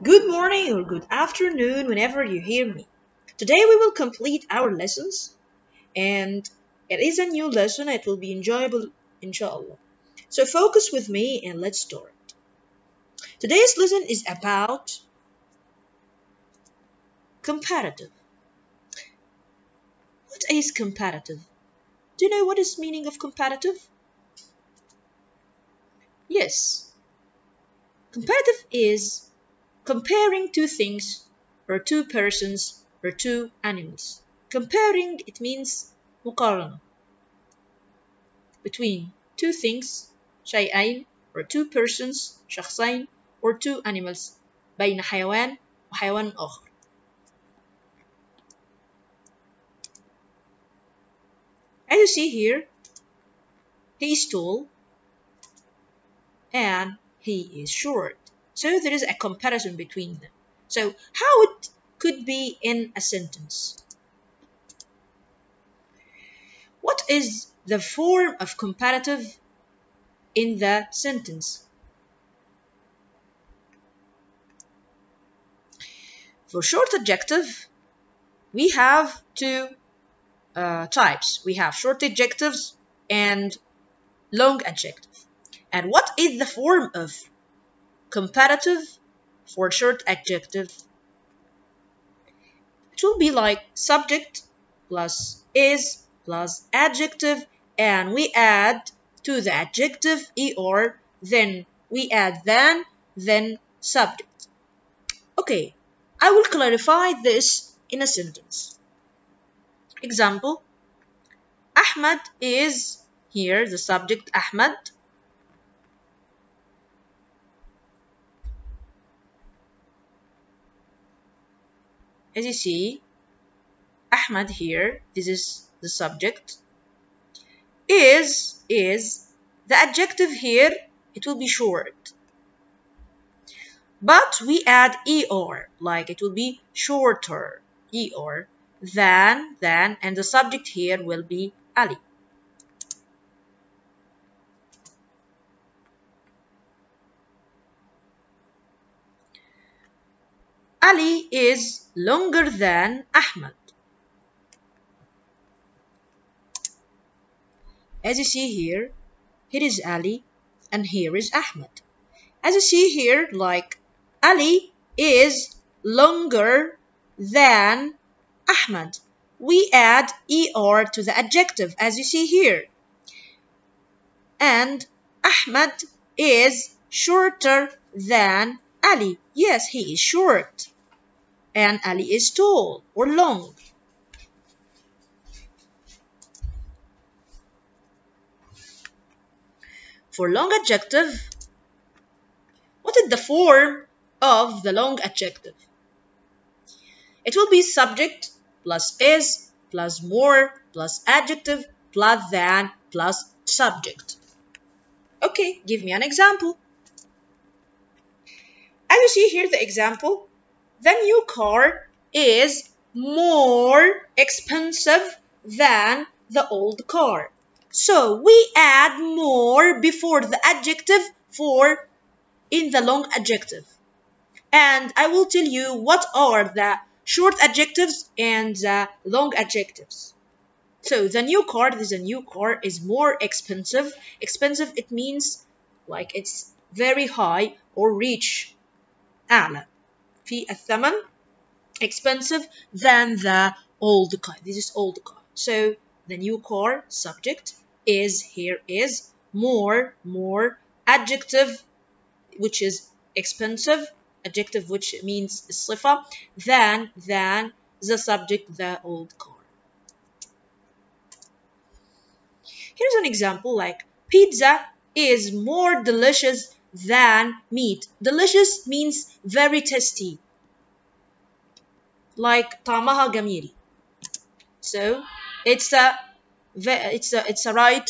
Good morning or good afternoon whenever you hear me. Today we will complete our lessons and it is a new lesson. It will be enjoyable, inshallah. So focus with me and let's start. Today's lesson is about comparative. What is comparative? Do you know what is meaning of comparative? Yes. Comparative is comparing two things or two persons or two animals. Comparing it means مقارنة between two things شيئين or two persons شخصين or two animals بين حيوان وحيوان آخر As you see here, he is tall and he is short. So there is a comparison between them. So how it could be in a sentence? What is the form of comparative in the sentence? For short adjective, we have two uh, types. We have short adjectives and long adjective. And what is the form of comparative for short adjective. Will be like subject plus is plus adjective and we add to the adjective er then we add than then subject. Okay i will clarify this in a sentence. Example ahmad is here the subject ahmad as you see Ahmad here this is the subject is is the adjective here it will be short. But we add er like it will be shorter er than than and the subject here will be Ali Ali is longer than Ahmed. As you see here, here is Ali and here is Ahmed. As you see here, like Ali is longer than Ahmed. We add er to the adjective as you see here. And Ahmed is shorter than Ali. Yes, he is short and Ali is tall or long. For long adjective, what is the form of the long adjective? It will be subject plus is plus more plus adjective plus than plus subject. Okay, give me an example. As you see here the example, the new car is more expensive than the old car. So we add more before the adjective for in the long adjective. And I will tell you what are the short adjectives and the long adjectives. So the new car, this is a new car, is more expensive. Expensive, it means like it's very high or rich. أعلى. في الثمن expensive than the old car. This is old car. So the new car subject is here is more more adjective which is expensive adjective which means صفة than than the subject the old car. Here's an example like pizza is more delicious than meat. Delicious means very tasty. Like طعمها جميل. So it's a it's a it's a right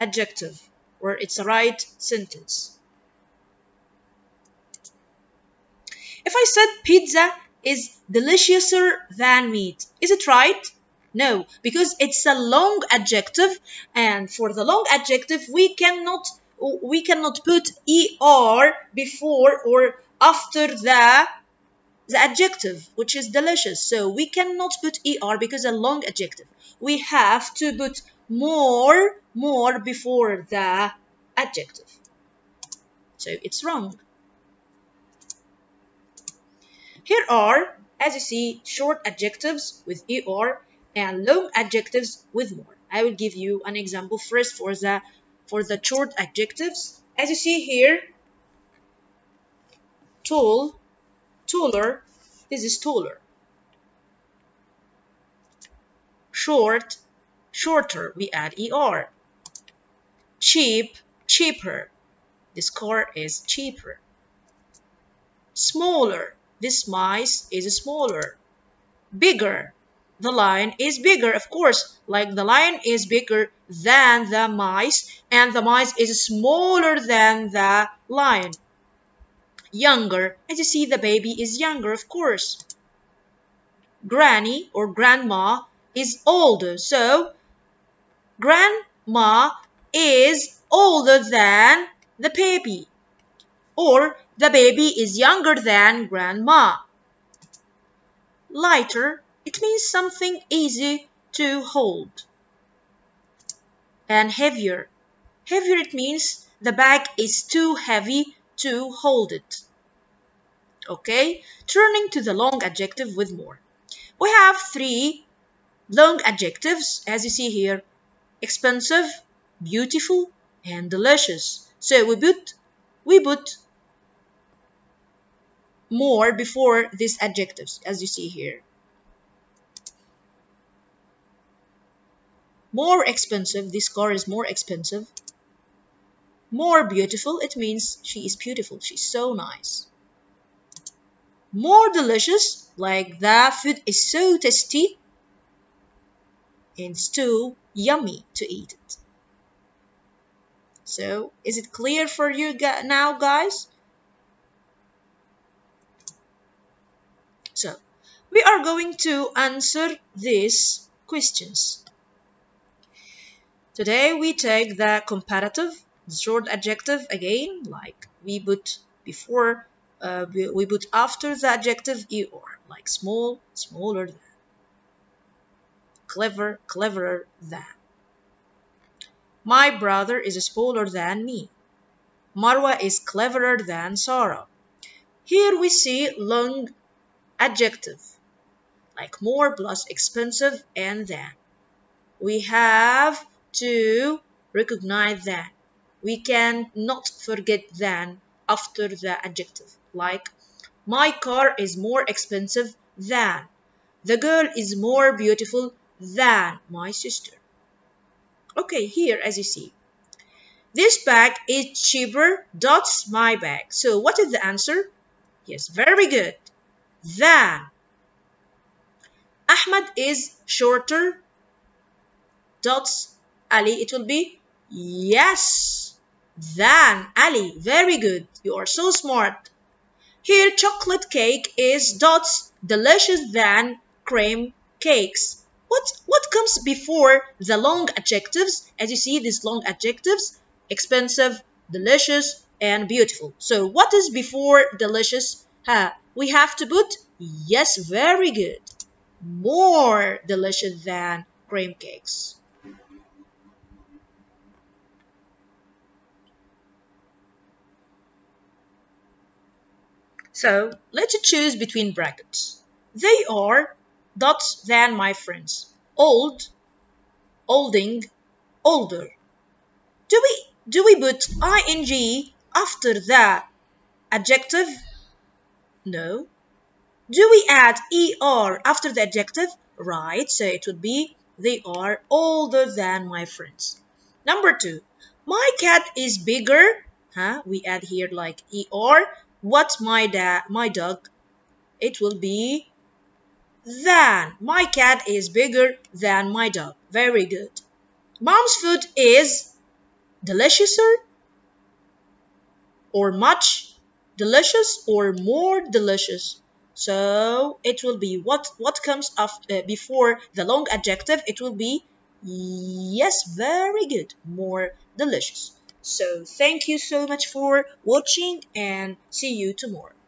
adjective or it's a right sentence. If I said pizza is deliciouser than meat, is it right? No, because it's a long adjective and for the long adjective we cannot we cannot put er before or after the the adjective which is delicious. So we cannot put er because a long adjective. We have to put more more before the adjective. So it's wrong. Here are as you see short adjectives with er and long adjectives with more. I will give you an example first for the for the short adjectives. As you see here tall taller. This is taller. Short shorter. We add er cheap cheaper. This car is cheaper. Smaller. This mice is smaller. Bigger. The lion is bigger of course. Like the lion is bigger than the mice and the mice is smaller than the lion younger as you see the baby is younger of course. Granny or grandma is older so grandma is older than the baby or the baby is younger than grandma. Lighter it means something easy to hold. And heavier. Heavier it means the bag is too heavy to hold it. Okay, turning to the long adjective with more. We have three long adjectives as you see here. Expensive, beautiful, and delicious. So we put, we put more before these adjectives as you see here. More expensive, this car is more expensive more beautiful, it means she is beautiful. She's so nice. More delicious, like that food is so tasty and still yummy to eat it. So, is it clear for you now, guys? So, we are going to answer these questions. Today we take the comparative short adjective again like we put before uh, we, put after the adjective er like small smaller than clever cleverer than. My brother is smaller than me. Marwa is cleverer than Sarah. Here we see long adjective like more plus expensive and than. We have to recognize that we can not forget than after the adjective like my car is more expensive than the girl is more beautiful than my sister. Okay here as you see this bag is cheaper dots my bag. So what is the answer? Yes very good than. Ahmad is shorter dots Ali it will be yes than Ali. Very good. You are so smart. Here, chocolate cake is dots delicious than cream cakes. What, what comes before the long adjectives? As you see, these long adjectives, expensive, delicious, and beautiful. So what is before delicious? Ha, we have to put, yes, very good. More delicious than cream cakes. So let's choose between brackets. They are dots than my friends. Old, olding, older. Do we do we put ing after the adjective? No. Do we add er after the adjective? Right, so it would be they are older than my friends. Number two, my cat is bigger. Huh? We add here like er What's my dad my dog? It will be than. My cat is bigger than my dog. Very good. Mom's food is deliciouser or much delicious or more delicious. So it will be what what comes after uh, before the long adjective. It will be yes, very good, more delicious. So thank you so much for watching and see you tomorrow.